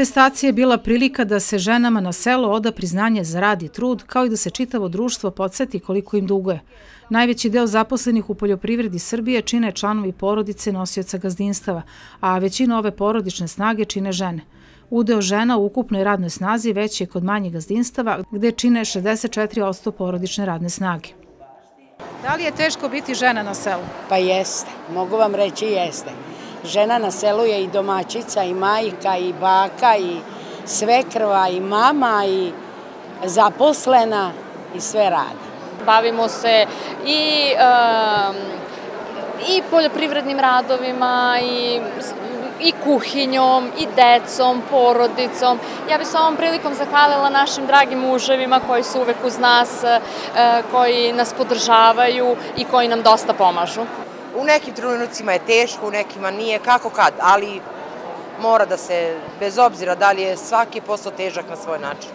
Manifestacija je bila prilika da se ženama na selo oda priznanje za rad i trud, kao i da se čitavo društvo podsjeti koliko im duguje. Najveći deo zaposlenih u poljoprivredi Srbije čine članovi porodice nosioca gazdinstava, a većinu ove porodične snage čine žene. Udeo žena u ukupnoj radnoj snazi veći je kod manjih gazdinstava, gde čine 64% porodične radne snage. Da li je teško biti žena na selu? Pa jeste, mogu vam reći jeste. Žena na selu je i domaćica, i majka, i baka, i svekrva, i mama, i zaposlena, i sve radi. Bavimo se i, um, i poljoprivrednim radovima, i i kuhinjom, i decom, porodicom. Ja bih se ovom prilikom zahvalila našim dragim muževima koji su uvek uz nas, e, koji nas podržavaju i koji nam dosta pomažu. U nekim trenucima je teško, u nekima nije, kako kad, ali mora da se, bez obzira da li je svaki posao težak na svoj način.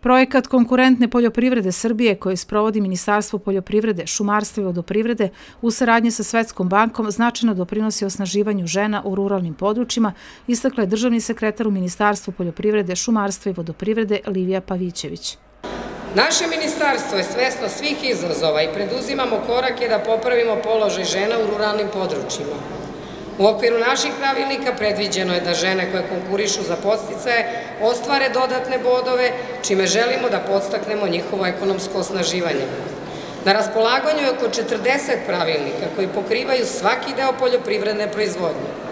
Projekat konkurentne poljoprivrede Srbije koji sprovodi Ministarstvo poljoprivrede, šumarstva i vodoprivrede u saradnji sa Svetskom bankom značajno doprinosi osnaživanju žena u ruralnim područjima, istakla je državni sekretar u Ministarstvu poljoprivrede, šumarstva i vodoprivrede Livija Pavićević. Naše ministarstvo je svesno svih izazova i preduzimamo korake da popravimo položaj žena u ruralnim područjima. U okviru naših pravilnika predviđeno je da žene koje konkurišu za posticaje ostvare dodatne bodove, čime želimo da podstaknemo njihovo ekonomsko osnaživanje. Na raspolaganju je oko 40 pravilnika koji pokrivaju svaki deo poljoprivredne proizvodnje.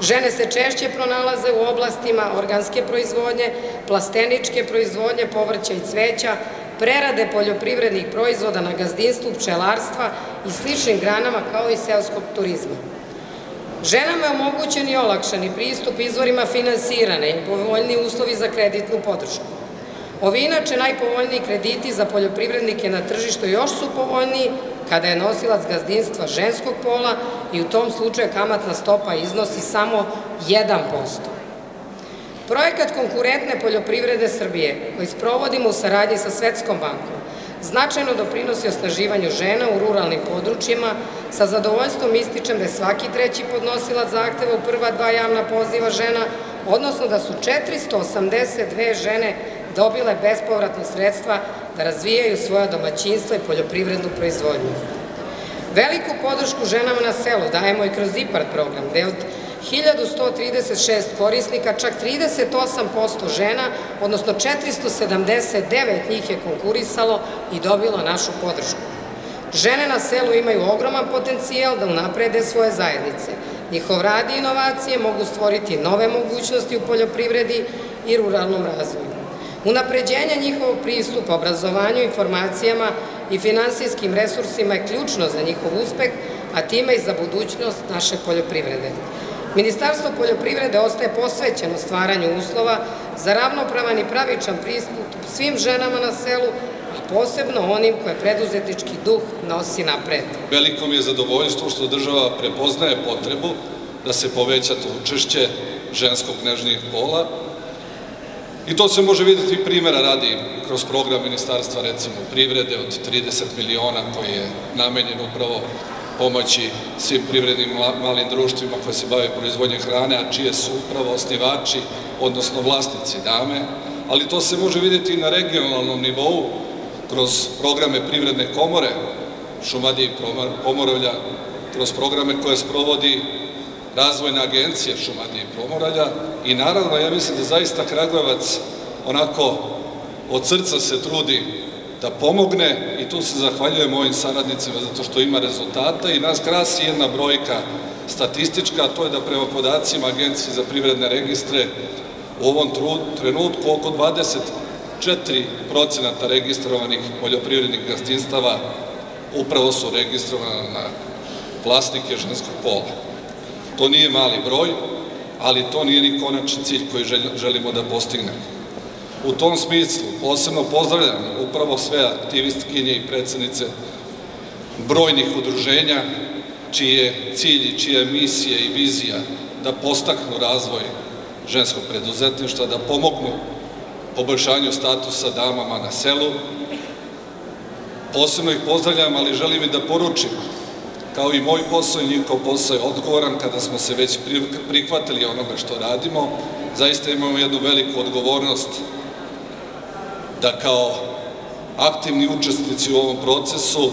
Žene se češće pronalaze u oblastima organske proizvodnje, plasteničke proizvodnje, povrća i cveća, prerade poljoprivrednih proizvoda na gazdinstvu, pčelarstva i sličnim granama kao i seoskog turizma. Ženama je omogućen i olakšani pristup izvorima finansirane i povoljni uslovi za kreditnu podršku. Ovi inače najpovoljniji krediti za poljoprivrednike na tržištu još su povoljniji kada je nosilac gazdinstva ženskog pola i u tom slučaju kamatna stopa iznosi samo 1%. Projekat konkurentne poljoprivrede Srbije, koji sprovodimo u saradnji sa Svetskom bankom, značajno doprinosi osnaživanju žena u ruralnim područjima. Sa zadovoljstvom ističem da je svaki treći podnosilac zahteva u prva dva javna poziva žena, odnosno da su 482 žene dobile bespovratna sredstva da razvijaju svoja domaćinstva i poljoprivrednu proizvodnju. Veliku podršku ženama na selu dajemo i kroz IPART program, gde od 1136 korisnika, čak 38% žena, odnosno 479 njih je konkurisalo i dobilo našu podršku. Žene na selu imaju ogroman potencijal da unaprede svoje zajednice. Njihov rad i inovacije mogu stvoriti nove mogućnosti u poljoprivredi i ruralnom razvoju. Unapređenje njihovog pristupa obrazovanju, informacijama i finansijskim resursima je ključno za njihov uspeh, a time i za budućnost naše poljoprivrede. Ministarstvo poljoprivrede ostaje posvećeno stvaranju uslova za ravnopravan i pravičan pristup svim ženama na selu, a posebno onim koje preduzetnički duh nosi napred. Veliko mi je zadovoljstvo što država prepoznaje potrebu da se poveća to učešće ženskog nežnijeg pola i to se može vidjeti primjera radi kroz program Ministarstva recimo privrede od 30 miliona koji je namenjen upravo pomoći svim privrednim malim društvima koje se bave proizvodnje hrane, a čije su upravo osnivači, odnosno vlasnici dame, ali to se može vidjeti i na regionalnom nivou kroz programe privredne komore Šumadije i Pomoravlja, kroz programe koje sprovodi razvojna agencija Šumadije i Pomoravlja i naravno ja mislim da zaista Kragujevac onako od srca se trudi da pomogne i tu se zahvaljujem ovim saradnicima zato što ima rezultata i nas krasi jedna brojka statistička, a to je da prema podacima Agencije za privredne registre u ovom trenutku oko 24 procenata registrovanih poljoprivrednih gazdinstava upravo su registrovane na vlasnike ženskog pola. To nije mali broj, ali to nije ni konačni cilj koji želimo da postignemo. U tom smislu posebno pozdravljam upravo sve aktivistkinje i predsednice brojnih udruženja čiji je cilj i čija je misija i vizija da postaknu razvoj ženskog preduzetništva, da pomognu poboljšanju statusa damama na selu. Posebno ih pozdravljam, ali želim i da poručim kao i moj posao i njihov posao je odgovoran kada smo se već prihvatili onoga što radimo. Zaista imamo jednu veliku odgovornost da kao aktivni učestnici u ovom procesu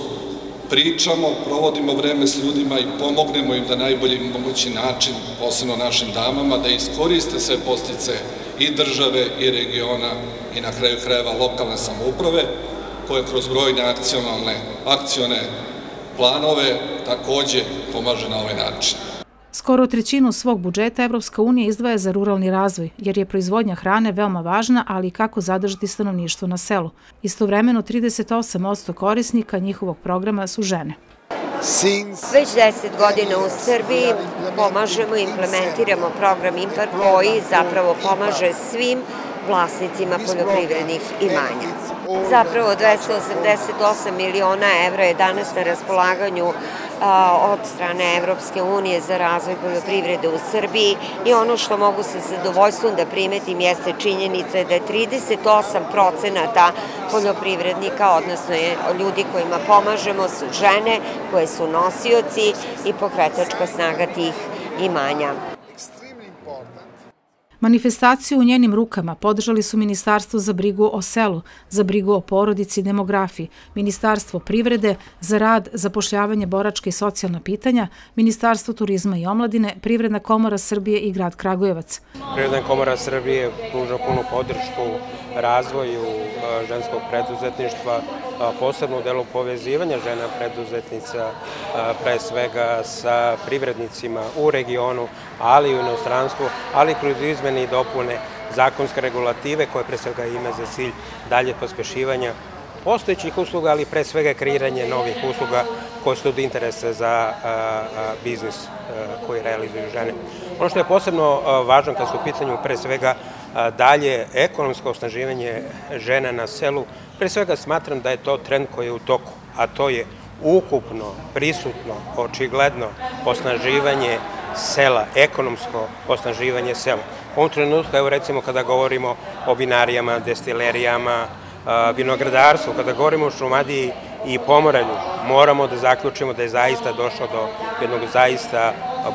pričamo, provodimo vreme s ljudima i pomognemo im da najbolji mogući način, posebno našim damama, da iskoriste sve postice i države i regiona i na kraju krajeva lokalne samouprave, koje kroz brojne akcionalne, akcione planove takođe pomaže na ovaj način. Skoro trećinu svog budžeta Evropska unija izdvaja za ruralni razvoj, jer je proizvodnja hrane veoma važna, ali i kako zadržati stanovništvo na selu. Istovremeno 38% korisnika njihovog programa su žene. Već deset godina u Srbiji pomažemo i implementiramo program IMPAR koji zapravo pomaže svim vlasnicima poljoprivrednih imanja. Zapravo 288 miliona evra je danas na raspolaganju od strane Evropske unije za razvoj poljoprivrede u Srbiji i ono što mogu sa zadovoljstvom da primetim jeste činjenica da je 38 procenata poljoprivrednika, odnosno ljudi kojima pomažemo su žene koje su nosioci i pokretačka snaga tih imanja. Manifestaciju u njenim rukama podržali su Ministarstvo za brigu o selu, za brigu o porodici i demografiji, Ministarstvo privrede, za rad, zapošljavanje boračke i socijalna pitanja, Ministarstvo turizma i omladine, Privredna komora Srbije i grad Kragujevac. Privredna komora Srbije pruža punu podršku razvoju e, ženskog preduzetništva, e, posebno u delu povezivanja žena preduzetnica, e, pre svega sa privrednicima u regionu, ali i u inostranstvu, ali kroz izmene i dopune zakonske regulative koje pre svega ima za cilj dalje pospešivanja postojećih usluga, ali pre svega kreiranje novih usluga koje su od interesa za biznis koji realizuju žene. Ono što je posebno važno kad su u pitanju pre svega dalje ekonomsko osnaživanje žena na selu, pre svega smatram da je to trend koji je u toku, a to je ukupno, prisutno, očigledno osnaživanje sela, ekonomsko osnaživanje sela. U ovom trenutku, evo recimo kada govorimo o vinarijama, destilerijama, vinogradarstvu, kada govorimo o šumadiji i pomoranju, moramo da zaključimo da je zaista došlo do jednog zaista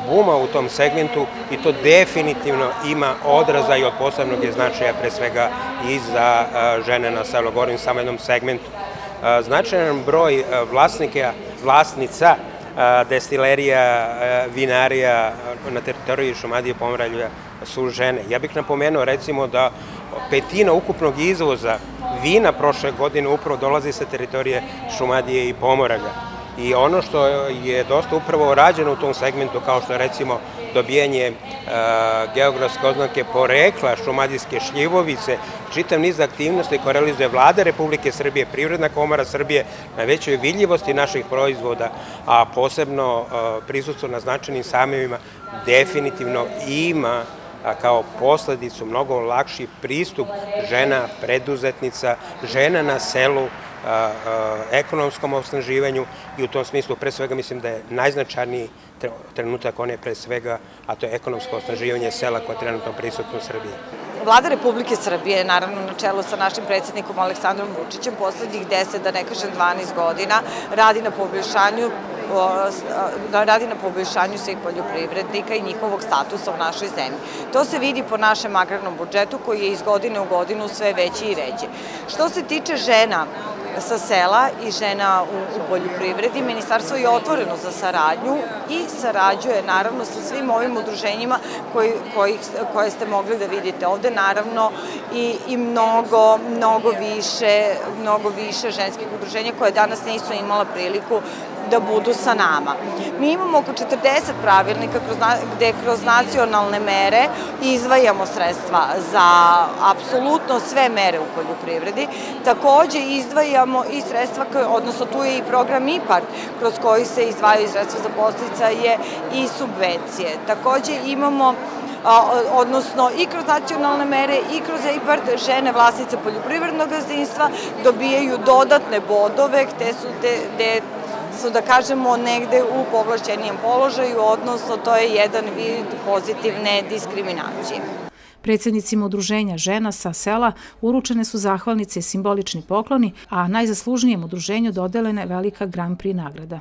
buma u tom segmentu i to definitivno ima odraza i od posebnog je značaja pre svega i za žene na selu. Govorim samo jednom segmentu. Značajan broj vlasnika, vlasnica destilerija, vinarija na teritoriji Šumadije Pomoralja su žene. Ja bih napomenuo recimo da petina ukupnog izvoza vina prošle godine upravo dolazi sa teritorije Šumadije i Pomoraga. I ono što je dosta upravo rađeno u tom segmentu, kao što je recimo dobijanje e, geografske oznake porekla šumadijske šljivovice, čitav niz aktivnosti koje realizuje vlada Republike Srbije, Privredna komora Srbije na većoj vidljivosti naših proizvoda, a posebno e, prisutstvo na značajnim samima, definitivno ima a kao posledicu mnogo lakši pristup žena preduzetnica, žena na selu, ekonomskom osnaživanju i u tom smislu pre svega mislim da je najznačajniji trenutak on je pre svega, a to je ekonomsko osnaživanje sela koje je trenutno prisutno u Srbiji. Vlada Republike Srbije, naravno na čelu sa našim predsednikom Aleksandrom Vučićem, poslednjih 10, da ne kažem 12 godina, radi na poboljšanju da radi na poboljšanju svih poljoprivrednika i njihovog statusa u našoj zemlji. To se vidi po našem agrarnom budžetu koji je iz godine u godinu sve veći i veći. Što se tiče žena sa sela i žena u, u poljoprivredi. Ministarstvo je otvoreno za saradnju i sarađuje naravno sa svim ovim udruženjima koji, koji, koje ste mogli da vidite ovde, naravno i, i mnogo, mnogo više, mnogo više ženskih udruženja koje danas nisu imala priliku da budu sa nama. Mi imamo oko 40 pravilnika kroz, gde kroz nacionalne mere izvajamo sredstva za apsolutno sve mere u poljoprivredi. Takođe izdvajamo i sredstva, odnosno tu je i program IPART kroz koji se izdvajaju sredstva za posticaje i subvencije. Takođe imamo odnosno i kroz nacionalne mere i kroz IPART žene vlasnice poljoprivrednog gazdinstva dobijaju dodatne bodove gde su te, gde su, da kažemo, negde u povlašćenijem položaju, odnosno to je jedan vid pozitivne diskriminacije. Predsednicima udruženja žena sa sela uručene su zahvalnice i simbolični pokloni, a najzaslužnijem udruženju dodelene velika Grand Prix nagrada.